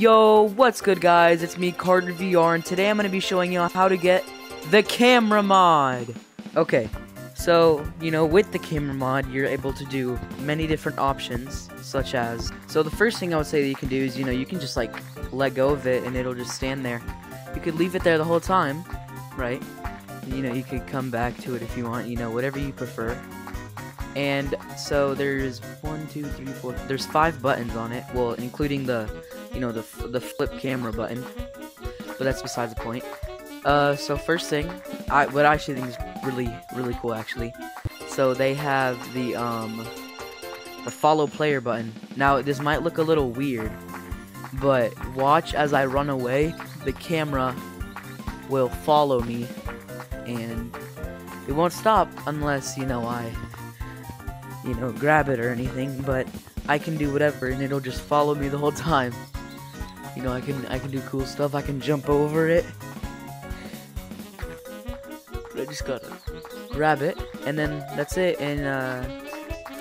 Yo, what's good guys? It's me, Carter VR, and today I'm going to be showing you how to get the camera mod. Okay, so, you know, with the camera mod, you're able to do many different options, such as, so the first thing I would say that you can do is, you know, you can just, like, let go of it, and it'll just stand there. You could leave it there the whole time, right? You know, you could come back to it if you want, you know, whatever you prefer. And so there's one, two, three, four. There's five buttons on it. Well, including the, you know, the the flip camera button. But that's besides the point. Uh, so first thing, I what I actually think is really really cool actually. So they have the um the follow player button. Now this might look a little weird, but watch as I run away. The camera will follow me, and it won't stop unless you know I you know, grab it or anything, but I can do whatever and it'll just follow me the whole time. You know, I can I can do cool stuff. I can jump over it. I just gotta grab it and then that's it. And uh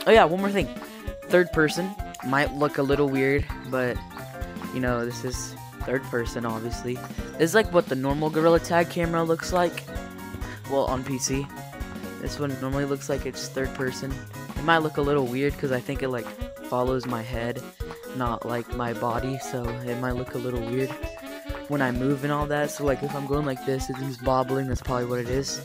oh yeah, one more thing. Third person might look a little weird, but you know, this is third person obviously. This is like what the normal Gorilla Tag camera looks like. Well, on PC. This one normally looks like it's third person. It might look a little weird because I think it like follows my head, not like my body, so it might look a little weird when I move and all that. So like if I'm going like this, it's just bobbling, that's probably what it is.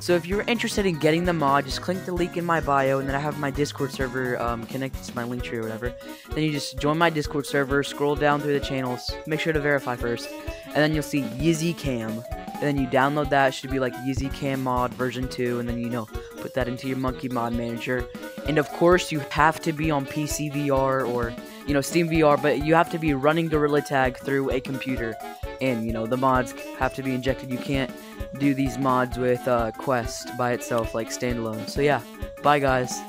So if you're interested in getting the mod, just click the link in my bio, and then I have my Discord server um, connected to my link tree or whatever. Then you just join my Discord server, scroll down through the channels, make sure to verify first, and then you'll see Yeezy Cam. And then you download that, should be like Yeezy Cam mod version 2, and then you know, put that into your Monkey Mod Manager. And of course, you have to be on PC VR or, you know, Steam VR, but you have to be running Gorilla Tag through a computer. And, you know, the mods have to be injected. You can't do these mods with uh, Quest by itself, like standalone. So yeah, bye guys.